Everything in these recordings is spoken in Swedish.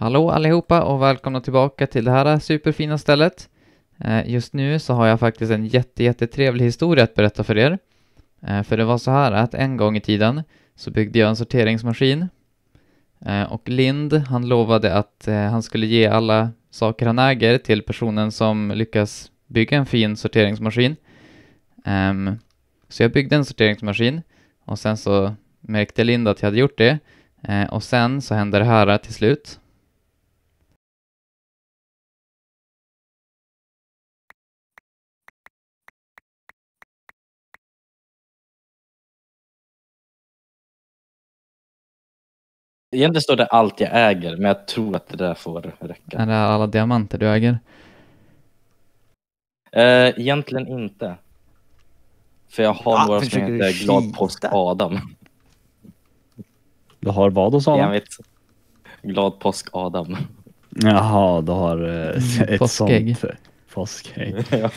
Hallå allihopa och välkomna tillbaka till det här superfina stället. Eh, just nu så har jag faktiskt en jätte, jättetrevlig historia att berätta för er. Eh, för det var så här att en gång i tiden så byggde jag en sorteringsmaskin. Eh, och Lind, han lovade att han skulle ge alla saker han äger till personen som lyckas bygga en fin sorteringsmaskin. Ehm, så jag byggde en sorteringsmaskin och sen så märkte Lind att jag hade gjort det. Och sen så hände det här till slut. Egentligen står det allt jag äger, men jag tror att det där får räcka. Är det alla diamanter du äger? Eh, egentligen inte. För jag har ah, några som heter Glad Påsk Adam. Du har vad hos Adam? Jag vet. Glad Påsk Adam. Jaha, du har eh, ett Påskägg. sånt påskägg. ja.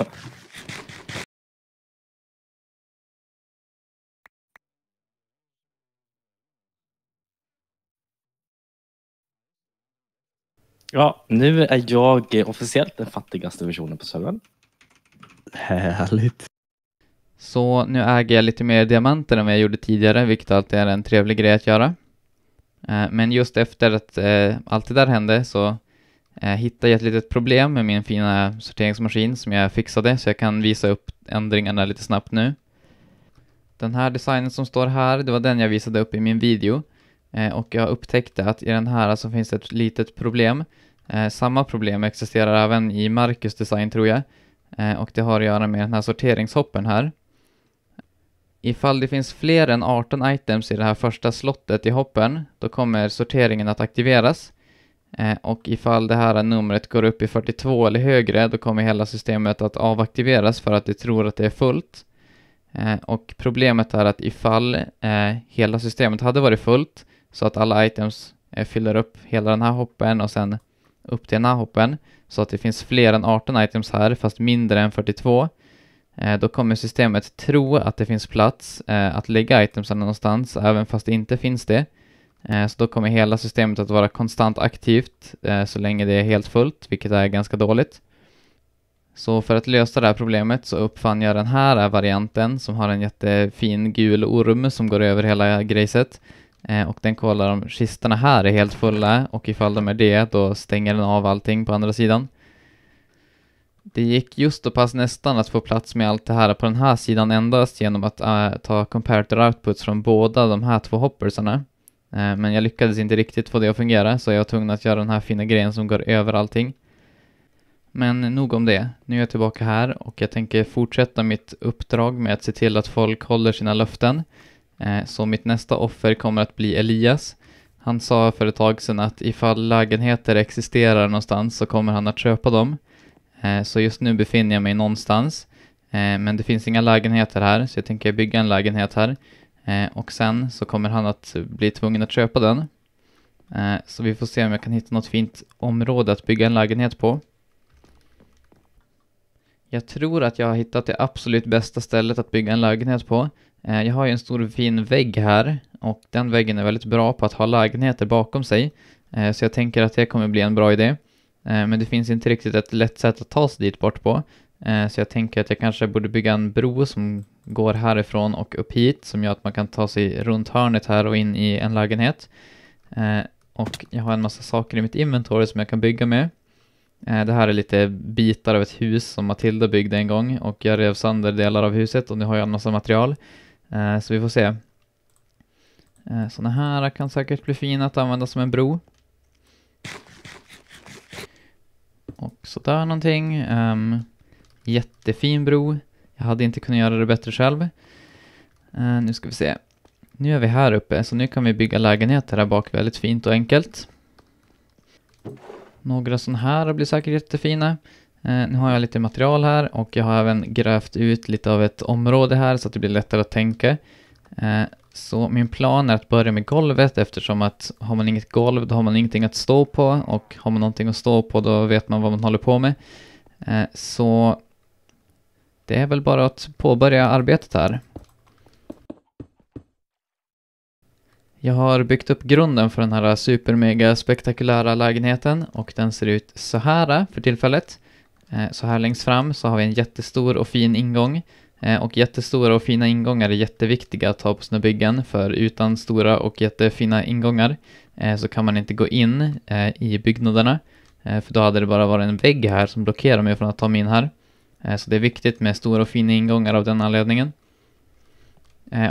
Ja, nu är jag officiellt den fattigaste versionen på servern. Härligt. Så nu äger jag lite mer diamanter än vad jag gjorde tidigare, vilket alltid är en trevlig grej att göra. Eh, men just efter att eh, allt det där hände så eh, hittade jag ett litet problem med min fina sorteringsmaskin som jag fixade, så jag kan visa upp ändringarna lite snabbt nu. Den här designen som står här, det var den jag visade upp i min video. Eh, och jag upptäckte att i den här så finns det ett litet problem. Eh, samma problem existerar även i Marcus design tror jag. Eh, och det har att göra med den här sorteringshoppen här. Ifall det finns fler än 18 items i det här första slottet i hoppen, då kommer sorteringen att aktiveras. Eh, och ifall det här numret går upp i 42 eller högre, då kommer hela systemet att avaktiveras för att det tror att det är fullt. Eh, och problemet är att ifall eh, hela systemet hade varit fullt, så att alla items eh, fyller upp hela den här hoppen och sen upp till den här hoppen så att det finns fler än 18 items här fast mindre än 42 eh, då kommer systemet tro att det finns plats eh, att lägga itemsen någonstans även fast det inte finns det. Eh, så då kommer hela systemet att vara konstant aktivt eh, så länge det är helt fullt, vilket är ganska dåligt. Så för att lösa det här problemet så uppfann jag den här varianten som har en jättefin gul orm som går över hela grejset Eh, och den kollar om kistorna här är helt fulla och ifall de är det, då stänger den av allting på andra sidan. Det gick just och pass nästan att få plats med allt det här på den här sidan endast genom att äh, ta comparator outputs från båda de här två hoppersarna. Äh, men jag lyckades inte riktigt få det att fungera så jag var tvungen att göra den här fina grejen som går över allting. Men nog om det. Nu är jag tillbaka här och jag tänker fortsätta mitt uppdrag med att se till att folk håller sina löften. Eh, så mitt nästa offer kommer att bli Elias. Han sa för ett tag sedan att ifall lägenheter existerar någonstans så kommer han att köpa dem. Eh, så just nu befinner jag mig någonstans. Eh, men det finns inga lägenheter här, så jag tänker bygga en lägenhet här. Och sen så kommer han att bli tvungen att köpa den. Så vi får se om jag kan hitta något fint område att bygga en lägenhet på. Jag tror att jag har hittat det absolut bästa stället att bygga en lägenhet på. Eh, jag har ju en stor fin vägg här och den väggen är väldigt bra på att ha lägenheter bakom sig. Eh, så jag tänker att det kommer bli en bra idé. Eh, men det finns inte riktigt ett lätt sätt att ta sig dit bort på. Så jag tänker att jag kanske borde bygga en bro som går härifrån och upp hit som gör att man kan ta sig runt hörnet här och in i en lägenhet. Och jag har en massa saker i mitt inventory som jag kan bygga med. Det här är lite bitar av ett hus som Matilda byggde en gång och jag rev sönder delar av huset och nu har jag en massa material. Eh, så vi får se. Eh, sådana här kan säkert bli fina att använda som en bro. Och sådär någonting. Um, jättefin bro. Jag hade inte kunnat göra det bättre själv. Uh, nu ska vi se. Nu är vi här uppe, så nu kan vi bygga lägenheter här bak väldigt fint och enkelt. Några sådana här blir säkert jättefina. Eh, nu har jag lite material här och jag har även grävt ut lite av ett område här så att det blir lättare att tänka. Eh, så min plan är att börja med golvet eftersom att har man inget golv då har man ingenting att stå på och har man någonting att stå på då vet man vad man håller på med. Eh, så det är väl bara att påbörja arbetet här. Jag har byggt upp grunden för den här supermega spektakulära lägenheten och den ser ut så här för tillfället. Eh, så här längst fram så har vi en jättestor och fin ingång eh, och jättestora och fina ingångar är jätteviktiga att ha på sina byggen för utan stora och jättefina ingångar eh, så kan man inte gå in i byggnaderna för då hade det bara varit en vägg här som blockerar mig från att ta mig in här. Så det är viktigt med stora och fina ingångar av den anledningen.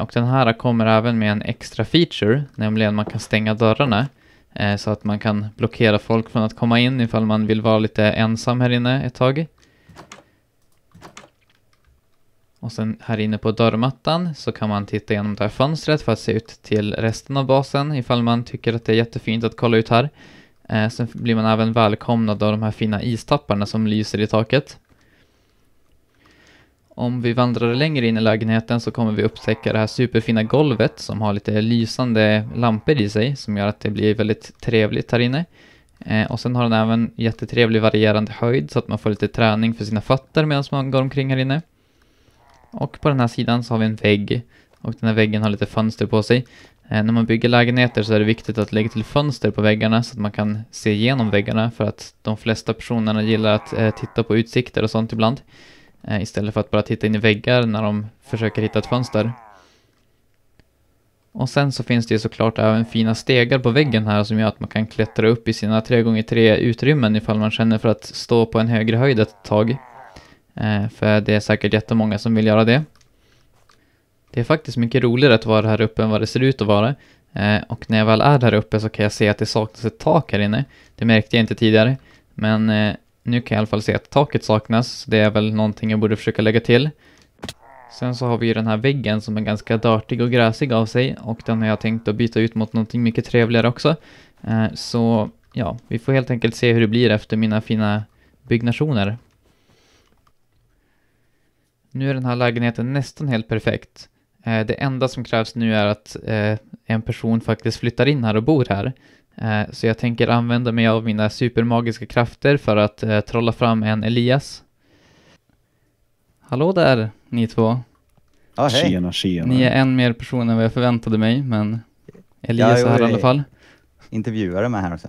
Och den här kommer även med en extra feature, nämligen man kan stänga dörrarna Eh, så att man kan blockera folk från att komma in ifall man vill vara lite ensam här inne ett tag. Och sen här inne på dörrmattan så kan man titta genom det här fönstret för att se ut till resten av basen ifall man tycker att det är jättefint att kolla ut här. Eh, sen blir man även välkomnad av de här fina istapparna som lyser i taket. Om vi vandrar längre in i lägenheten så kommer vi upptäcka det här superfina golvet som har lite lysande lampor i sig som gör att det blir väldigt trevligt här inne. Eh, och sen har den även jättetrevlig varierande höjd så att man får lite träning för sina fötter medan man går omkring här inne. Och på den här sidan så har vi en vägg och den här väggen har lite fönster på sig. Eh, när man bygger lägenheter så är det viktigt att lägga till fönster på väggarna så att man kan se igenom väggarna för att de flesta personerna gillar att eh, titta på utsikter och sånt ibland. Eh, istället för att bara titta in i väggar när de försöker hitta ett fönster. Och sen så finns det ju såklart även fina stegar på väggen här som gör att man kan klättra upp i sina 3x3 utrymmen ifall man känner för att stå på en högre höjd ett tag. Eh, för det är säkert jättemånga som vill göra det. Det är faktiskt mycket roligare att vara här uppe än vad det ser ut att vara. Eh, och när jag väl är där uppe så kan jag se att det saknas ett tak här inne. Det märkte jag inte tidigare. Men eh, nu kan jag i alla fall se att taket saknas, det är väl någonting jag borde försöka lägga till. Sen så har vi ju den här väggen som är ganska dartig och gräsig av sig och den har jag tänkt att byta ut mot någonting mycket trevligare också. Eh, så ja, vi får helt enkelt se hur det blir efter mina fina byggnationer. Nu är den här lägenheten nästan helt perfekt. Eh, det enda som krävs nu är att eh, en person faktiskt flyttar in här och bor här. Eh, så jag tänker använda mig av mina supermagiska krafter för att eh, trolla fram en Elias. Hallå där, ni två. Ah, hej. Tjena, tjena. Ni är en mer person än vad jag förväntade mig, men Elias är här i alla fall. Intervjuare med här också.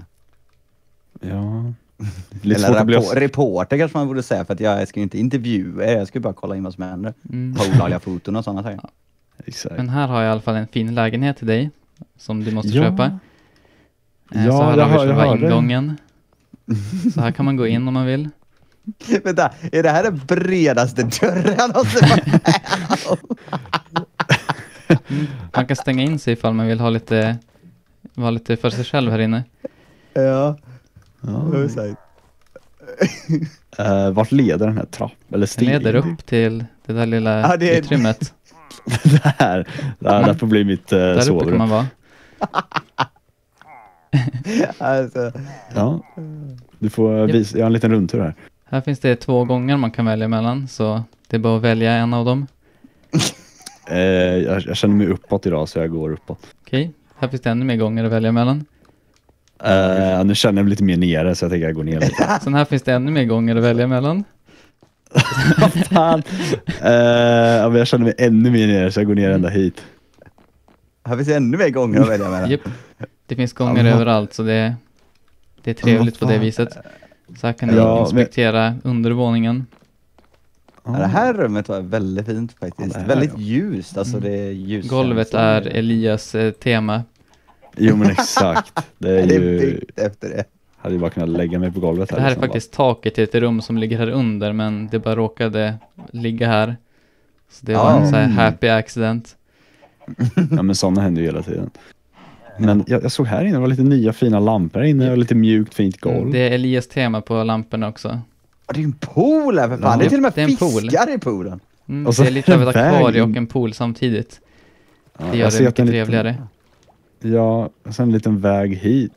Ja. Lite Eller rapor reporter kanske man borde säga, för att jag ska ju inte intervjua er, jag ska bara kolla in vad som händer. Mm. Ta olagliga foton och sådana saker. Ja. Men här har jag i alla fall en fin lägenhet till dig, som du måste ja. köpa. Eh, ja, så här jag har vi själva ingången. Så här kan man gå in om man vill. Vänta, är det här den bredaste dörren jag någonsin mm, Man kan stänga in sig ifall man vill ha lite, vara lite för sig själv här inne. Ja, ja. uh, vart leder den här trappan? Eller Den leder upp till det där lilla ja, det är... utrymmet. det här, det här, där får bli mitt uh, Där uppe kan man vara. alltså. Ja, du får visa, jag har en liten rundtur här. Här finns det två gånger man kan välja mellan, så det är bara att välja en av dem. eh, jag, jag, känner mig uppåt idag, så jag går uppåt. Okej, okay. här finns det ännu mer gånger att välja mellan. Uh, nu känner jag mig lite mer nere, så jag tänker jag går ner lite. Sen här finns det ännu mer gånger att välja mellan. Vad fan? uh, jag känner mig ännu mer nere, så jag går ner ända hit. Här finns det ännu mer gånger att välja mellan. Yep. Det finns gånger ja, överallt så det, det är trevligt på det viset. Så här kan ni ja, inspektera men... undervåningen. Ja, det här rummet var väldigt fint faktiskt. Ja, väldigt ljust, alltså det är ljus. Golvet är Elias eh, tema. Jo men exakt. Det är, det är ju... efter det. Hade ju bara kunnat lägga mig på golvet här. Det här liksom är faktiskt bara. taket till ett rum som ligger här under men det bara råkade ligga här. Så det var en sån här happy accident. Ja men sådana händer ju hela tiden. Men jag, jag, såg här inne, det var lite nya fina lampor här inne och lite mjukt fint golv. Mm, det är Elias tema på lamporna också. det är en pool här för fan, ja. det är till och med det fiskar pool. i poolen. Mm, och så det är lite av ett akvarium och en pool samtidigt. Ja, det gör det mycket trevligare. Liten, ja, och sen en liten väg hit.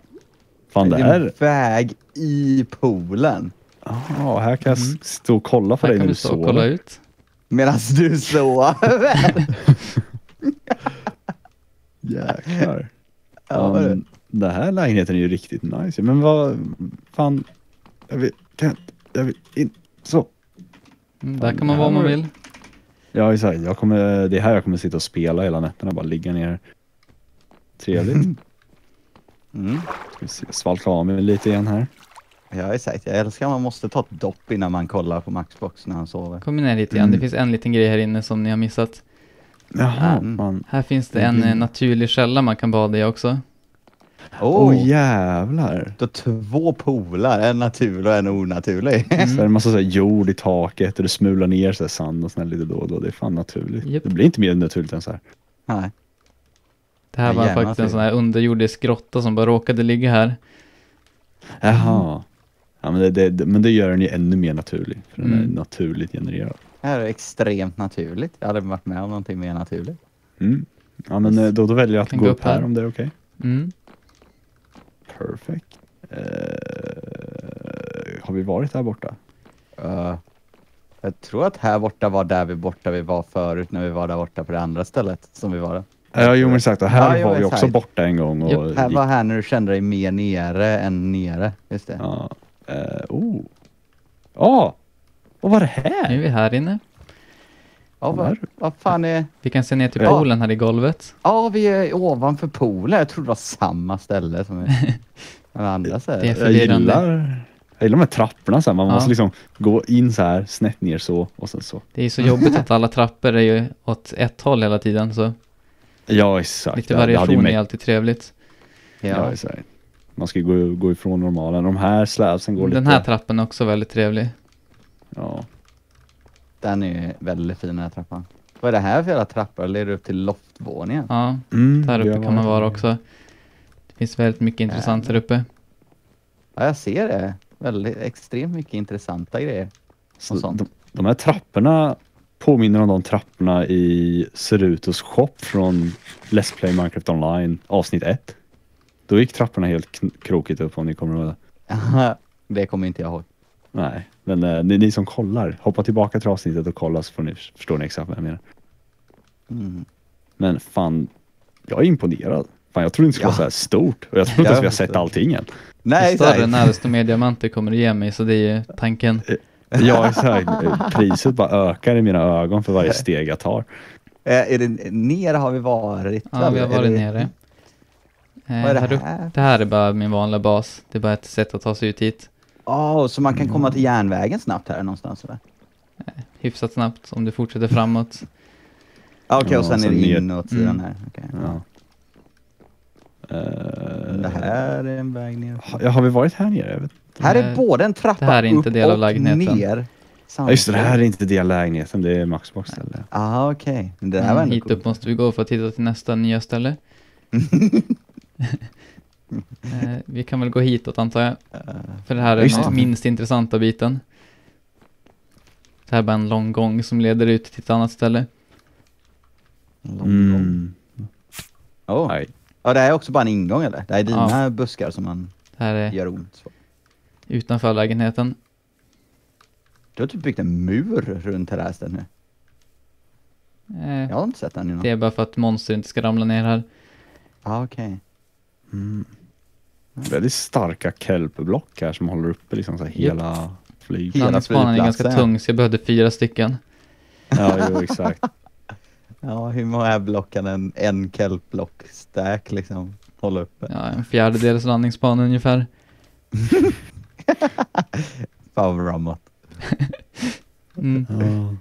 Fan det är... En väg i poolen. Ja, här kan jag mm. stå och kolla för här dig när du sover. Här kan du stå och kolla ut. Medan du sover. Jäklar. Ja, um, det här lägenheten är ju riktigt nice. Men vad fan. Jag vill, kan, jag vill in, så. Mm, där kan man vara om man vill. Ja exakt. Jag kommer, det är här jag kommer sitta och spela hela nätterna. Bara ligga ner. Trevligt. Mm. Ska vi se, svalka av mig lite igen här. Är sagt, jag älskar att man måste ta ett dopp innan man kollar på Maxbox när han sover. Kom ner hit igen, Mm. det finns en liten grej här inne som ni har missat. Jaha, Mm. man. Här finns det en Mm. naturlig källa man kan bada i också. Åh Oh, jävlar. då två polar, en naturlig och en onaturlig. Så är det massa så här jord i taket och det smular ner så här sand och sånt lite då och då. Det är fan naturligt. Japp. Det blir inte mer naturligt än så här. Nej. Det här var faktiskt en sån här underjordisk grotta som bara råkade ligga här. Jaha. Ja, men, det, det, men det gör den ju ännu mer naturlig. För den är Mm. naturligt genererad. Det här är extremt naturligt. Jag hade varit med om någonting mer naturligt. Mm. Ja men eh, då, då väljer jag att gå gå upp här. här om det är okej. Mm. Perfect. Eh, har vi varit där borta? Uh, jag tror att här borta var där vi borta vi var förut när vi var där borta på det andra stället som vi var där. Ja, jo men exakt. Och här Ja, jo, var vi också borta en gång. Och Japp, Här gick- var här när du kände dig mer nere än nere. Just det. Ja. Eh, oh. Ja! Vad var det Nu är här? vi här inne. Ja, vad, vad fan är... Vi kan se ner till Ja. poolen här i golvet. Ja, vi är ovanför poolen. Jag trodde det var samma ställe som den andra så här. Det är Jag gillar, jag gillar de här trapporna så här. Man Ja. måste liksom gå in så här, snett ner så och sen så. Det är så jobbigt att alla trappor är ju åt ett håll hela tiden så Ja exakt. lite variation mig- är alltid trevligt. Ja, Ja. exakt. Man ska gå, gå ifrån normalen. De här slävsen går Den lite... här trappan är också väldigt trevlig. Ja. Den är ju väldigt fin den här trappan. Vad är det här för jävla trappa? Leder upp till loftvåningen? Ja, Mm, där uppe kan man vara också. Det finns väldigt mycket intressant här uppe. Ja, jag ser det. Väldigt extremt mycket intressanta grejer. Så och sånt. de, de här trapporna påminner om de trapporna i Cerutos shop från Let's Play Minecraft Online avsnitt 1. Då gick trapporna helt krokigt upp om ni kommer ihåg det. det kommer inte jag ihåg. Nej, men eh, ni, ni som kollar, hoppa tillbaka till avsnittet och kolla så får ni, förstår ni exakt vad jag menar. Mm. Men fan, jag är imponerad. Fan, jag trodde inte det skulle Ja. vara så här stort och jag tror inte ens vi har sett allting än. Ju Nej, större exakt. när desto mer diamanter kommer du ge mig, så det är ju tanken. Ja, exakt. Priset bara ökar i mina ögon för varje steg jag tar. Eh, Är det ner har vi varit? Ja, vi har varit Är det- nere. Eh, Vad är det här upp- här? det här är bara min vanliga bas. Det är bara ett sätt att ta sig ut hit. Åh, så man kan komma till järnvägen snabbt här någonstans eller? Hyfsat snabbt om du fortsätter framåt. Ah, Okej, och Ja, sen är sen det ner- inåt sidan Mm. här. Okej. Ja. Men Det Eh, här är en väg ner. ha- har vi varit här nere? Jag vet. Här är både en trappa det här är inte upp del av och lägenheten. ner. Ja, just det, det här är inte del av lägenheten, det är Maxbox ställe. Ah, okej. Det här var Mm, ändå hit upp måste vi gå för att hitta till nästa nya ställe. eh, vi kan väl gå hitåt antar jag. För det här är Just den det. minst intressanta biten. Det här är bara en lång gång som leder ut till ett annat ställe. Mm. Oh. Nej. Ja, det här är också bara en ingång eller? Det här är dina Ja. buskar som man Det här är gör ont. Så. utanför lägenheten. Du har typ byggt en mur runt det här stället nu. Eh, Jag har inte sett den innan. det är bara för att monster inte ska ramla ner här. Ah, okej. Mm. Väldigt starka kelpblock här som håller uppe liksom så här hela flyg. Hela Landningsbanan är ganska flygplatsen. tung så jag behövde fyra stycken. Ja, jo, exakt. Ja, hur många block kan en, en kelpblock stack liksom hålla uppe? Ja, en fjärdedels landningsbana ungefär. Fan vad ramat. Mm. Ja.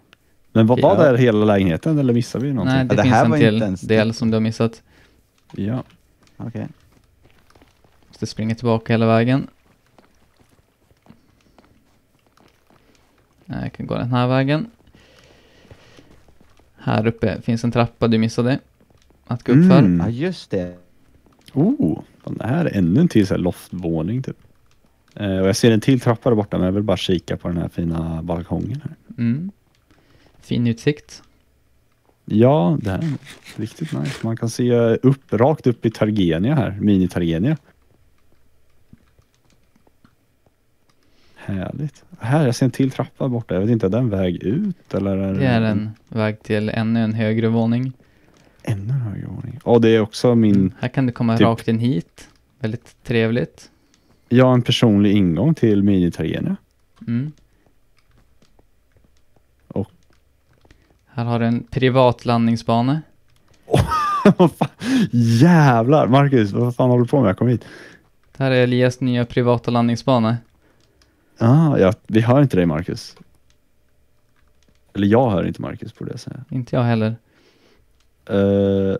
Men vad var Ja. det hela lägenheten eller missade vi någonting? Nej, det, det finns här en var till inte ens- del som du har missat. Ja. Okej. Måste springa tillbaka hela vägen. Nej, Jag kan gå den här vägen. Här uppe finns en trappa du missade. Att gå upp för. Mm. Ja, just det. Oh, fan, det här är ännu en till så här loftvåning typ. Eh, och jag ser en till trappa där borta men jag vill bara kika på den här fina balkongen här. Mm. Fin utsikt. Ja, det här är riktigt nice. Man kan se upp, rakt upp i Targenia här, mini-Targenia. Härligt. Här, jag ser en till trappa borta. Jag vet inte, är det en väg ut eller? Är Det är en väg till ännu en högre våning. Ännu en högre våning. Och det är också min, Här kan du komma Typ- rakt in hit. Väldigt trevligt. ja en personlig ingång till mini-Targenia. Mm. Och- Här har du en privat landningsbana. Jävlar, Marcus, vad fan håller du på med? Jag kom hit. Det här är Elias nya privata landningsbana. Ah, ja, vi hör inte dig Marcus. Eller jag hör inte Marcus borde jag säga. Inte jag heller. Uh,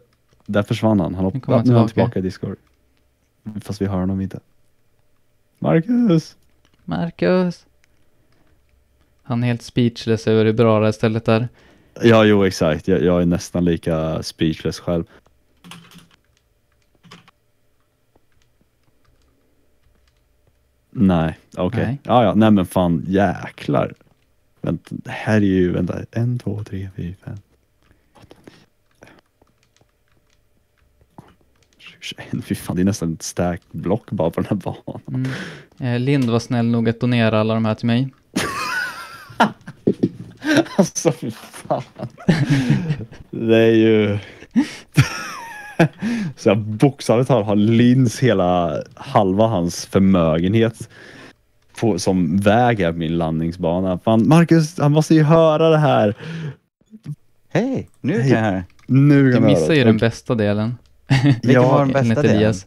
där försvann han. Han Nu hoppade, han nu är han tillbaka. tillbaka i Discord. Fast vi hör honom inte. Marcus! Marcus! Han är helt speechless över hur bra det här stället är. Ja, jo exakt. Jag, jag är nästan lika speechless själv. Nej, okej. Nej. Ja, ja, nej men fan jäklar. Vänta, det här är ju, vänta, en, två, tre, fyra, fem. åtta, nio, tjugo, tjugoen. Fy fan, det är nästan ett starkt block bara på den här banan. Mm. Eh, Lind var snäll nog att donera alla de här till mig. Alltså fy fan. Det är ju... Så jag bokstavligt talat har Lins hela halva hans förmögenhet på, som väger på min landningsbana. Fan, Marcus, han måste ju höra det här. Hej, nu kan jag höra. Nu Du kan jag missar ju den bästa delen. Vilken var den bästa delen? Elias.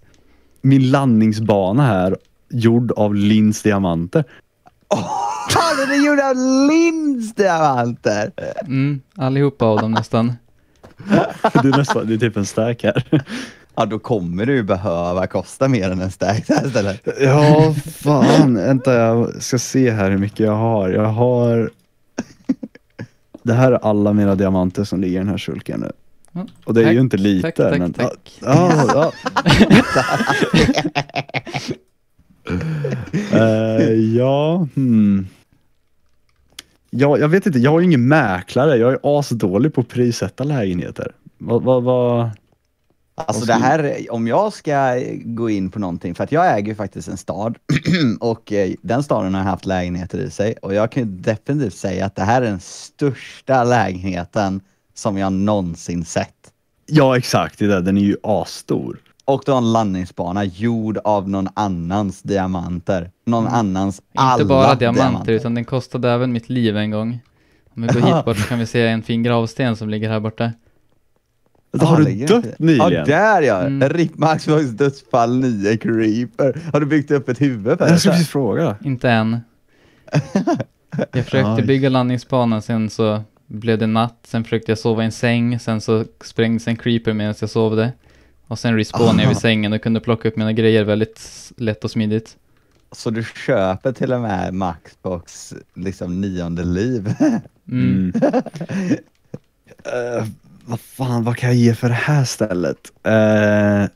Min landningsbana här, gjord av Lins diamanter. Fan, den är gjord av Linds diamanter! Mm, allihopa av dem nästan. Det är nästan, det är typ en stack här. Ja, då kommer det ju behöva kosta mer än en stack det här stället. Ja, fan. Vänta, jag ska se här hur mycket jag har. Jag har... Det här är alla mina diamanter som ligger i den här sulken nu. Ja, Och det är tack, ju inte lite. Tack, tack, men... tack. Ja, ja. Eh, ja, hmm. Ja, jag vet inte. Jag är ju ingen mäklare. Jag är asdålig på att prissätta lägenheter. Vad, vad, vad? Alltså det här, om jag ska gå in på någonting, för att jag äger ju faktiskt en stad och eh, den staden har haft lägenheter i sig och jag kan ju definitivt säga att det här är den största lägenheten som jag någonsin sett. Ja, exakt. Det där. Den är ju asstor. Och du har en landningsbana gjord av någon annans diamanter. Någon annans alla Mm. Inte bara diamanter, utan den kostade även mitt liv en gång. Om vi går hit bort så kan vi se en fin gravsten som ligger här borta. Alltså, har du ligger dött inte- nyligen? Ja, där ja! Mm. Rip Max dödsfall 9 Creeper. Har du byggt upp ett huvud för Jag ska det? precis fråga. Inte än. Jag försökte bygga landningsbanan, sen så blev det natt, sen försökte jag sova i en säng, sen så sprängdes en creeper medan jag sovde. Och sen respawnade jag vid Ah. sängen och kunde plocka upp mina grejer väldigt lätt och smidigt. Så du köper till och med Maxbox liksom nionde liv? Mm. Eh, vad fan, vad kan jag ge för det här stället? Eh,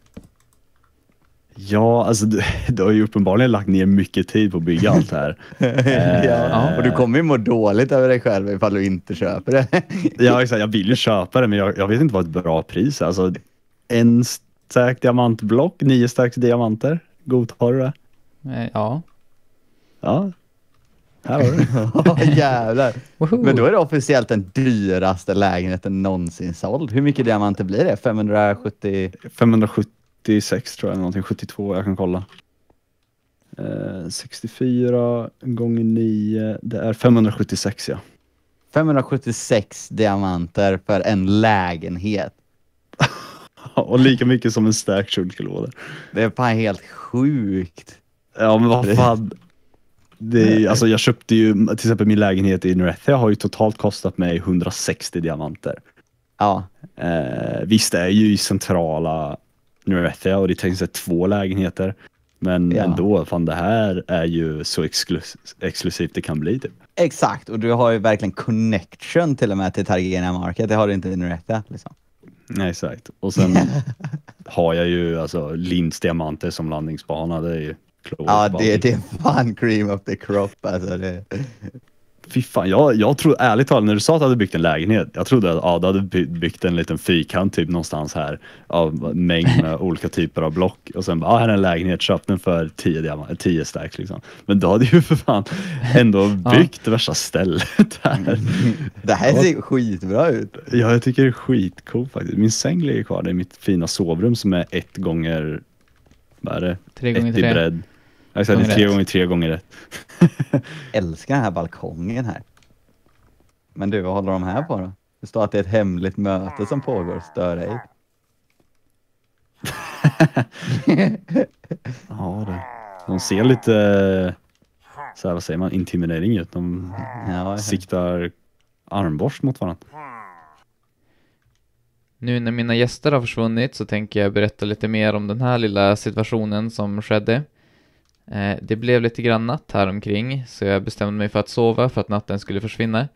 ja, alltså du, du har ju uppenbarligen lagt ner mycket tid på att bygga allt här. Eh, ja. Och du kommer ju må dåligt över dig själv ifall du inte köper det. Ja, exakt. Jag vill ju köpa det, men jag, jag vet inte vad ett bra pris är. Alltså, en stack diamantblock, nio stacks diamanter. Godtar du det? Eh, Ja. Ja. Här har du. Åh, Jävlar. Men då är det officiellt den dyraste lägenheten någonsin såld. Hur mycket diamanter blir det? 570? 576 tror jag, någonting. 72, jag kan kolla. Eh, 64 gånger 9, det är 576 ja. 576 diamanter för en lägenhet. Och lika mycket som en stack kjolklåda. Det är fan helt sjukt. Ja men vad fan. Det är, alltså jag köpte ju till exempel min lägenhet i Norethia har ju totalt kostat mig 160 diamanter. Ja, Eh, visst det är ju i centrala Norethia och det är tänkt sig två lägenheter. Men Ja. ändå, fan det här är ju så exklus exklusivt det kan bli typ. exakt. Och du har ju verkligen connection till och med till Targaryen Market. Det har du inte i Noretta. Liksom. Nej, exakt. Och sen har jag ju alltså Linds diamanter som landningsbana. Det är ju klokt. Ja, det, det är fan cream of the crop alltså. Det, Fy fan, jag, jag tror ärligt talat när du sa att du hade byggt en lägenhet. Jag trodde att ja, du hade by- byggt en liten fyrkant typ någonstans här av mängd med olika typer av block och sen bara, ah, här är en lägenhet, köp den för 10 diamant- 10 stacks liksom. Men då hade ju för fan ändå byggt det värsta stället här. det här ser skitbra ut. Ja, jag tycker det är skitcoolt faktiskt. Min säng ligger kvar, det är mitt fina sovrum som är ett gånger, vad är det? Tre gånger ett i tre. bredd. Ja, exakt, det tre gånger tre gånger ett. Älskar den här balkongen här. Men du, vad håller de här på då? Det står att det är ett hemligt möte som pågår. Stör dig. Ja, det. De ser lite, så här, vad säger man, intimidering ut. De Ja, siktar armborst mot varandra. Nu när mina gäster har försvunnit så tänker jag berätta lite mer om den här lilla situationen som skedde. Eh, det blev lite grann natt här omkring så jag bestämde mig för att sova för att natten skulle försvinna.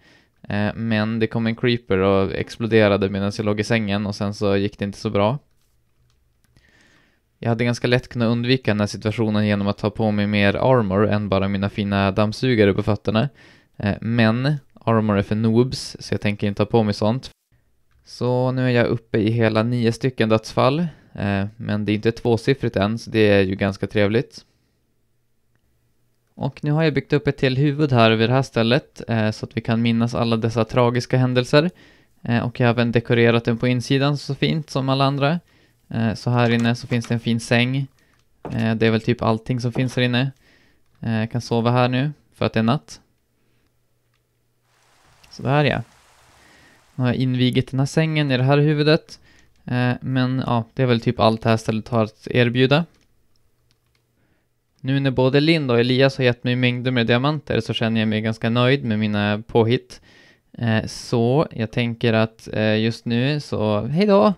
Eh, men det kom en creeper och exploderade medan jag låg i sängen och sen så gick det inte så bra. Jag hade ganska lätt kunnat undvika den här situationen genom att ta på mig mer armor än bara mina fina dammsugare på fötterna. Eh, men armor är för noobs så jag tänker inte ha på mig sånt. Så nu är jag uppe i hela nio stycken dödsfall. Eh, men det är inte tvåsiffrigt än så det är ju ganska trevligt. Och nu har jag byggt upp ett till huvud här vid det här stället eh, så att vi kan minnas alla dessa tragiska händelser. Eh, och jag har även dekorerat den på insidan så fint som alla andra. Eh, så här inne så finns det en fin säng. Eh, det är väl typ allting som finns här inne. Eh, jag kan sova här nu för att det är natt. Så där ja. Nu har jag invigit den här sängen i det här huvudet. Eh, men ja, det är väl typ allt det här stället har att erbjuda. Nu när både Lind och Elias har gett mig mängder med diamanter så känner jag mig ganska nöjd med mina påhitt. Eh, så jag tänker att eh, just nu så, hejdå!